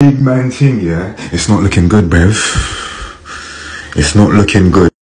big man thing, yeah? It's not looking good, bruv. It's not looking good.